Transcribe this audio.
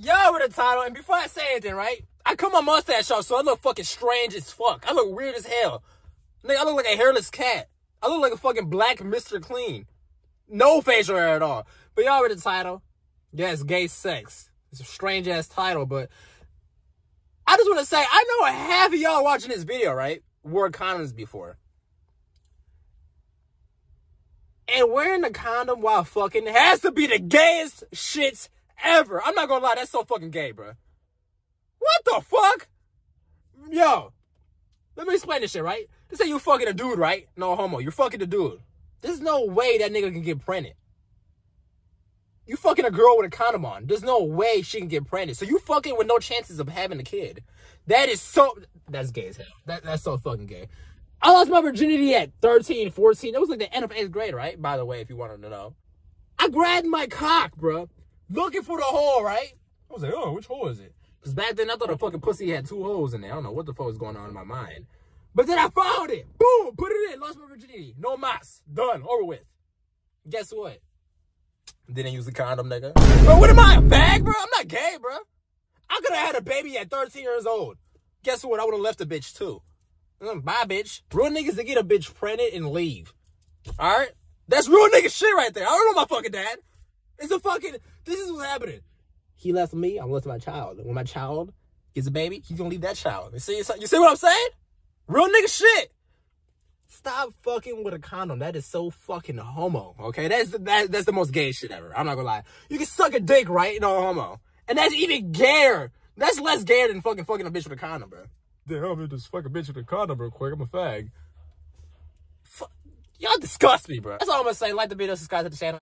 y'all with the title, and before I say anything, right? I cut my mustache off, so I look fucking strange as fuck. I look weird as hell. Nigga, I look like a hairless cat. I look like a fucking black Mr. Clean. No facial hair at all. But y'all read the title. Yes, gay sex. It's a strange ass title, but I just want to say, I know half of y'all watching this video, right? Wore condoms before. And wearing a condom while fucking has to be the gayest shits ever. I'm not gonna lie, that's so fucking gay, bro. What the fuck? Yo, let me explain this shit, right? Let's say you fucking a dude, right? No homo. You're fucking a dude. There's no way that nigga can get pregnant. You fucking a girl with a condom on. There's no way she can get pregnant. So you fucking with no chances of having a kid. That is so... That's gay as hell. That, that's so fucking gay. I lost my virginity at 13, 14. It was like the end of 8th grade, right? By the way, if you wanted to know. I grabbed my cock, bro. Looking for the hole, right? I was like, oh, which hole is it? Because back then, I thought a fucking pussy had two holes in there. I don't know what the fuck was going on in my mind. But then I found it. Boom, put it in. Lost my virginity. No mas. Done. Over with. Guess what? Didn't use a condom, nigga. Bro, what am I, a bag, bro? I'm not gay, bro. I could have had a baby at 13 years old. Guess what? I would have left a bitch, too. Mm, bye, bitch. Real niggas to get a bitch pregnant and leave. All right? That's real nigga shit right there. I don't know my fucking dad. It's a fucking, this is what's happening. He left me, I'm left my child. When my child gets a baby, he's gonna leave that child. You see, you see what I'm saying? Real nigga shit. Stop fucking with a condom. That is so fucking homo. Okay, that's the, that, that's the most gay shit ever. I'm not gonna lie. You can suck a dick, right? No homo, and that's even gayer. That's less gayer than fucking fucking a bitch with a condom, bro. Damn, I'm just fuck a bitch with a condom real quick. I'm a fag. Y'all disgust me, bro. That's all I'm gonna say. Like the video, subscribe to the channel.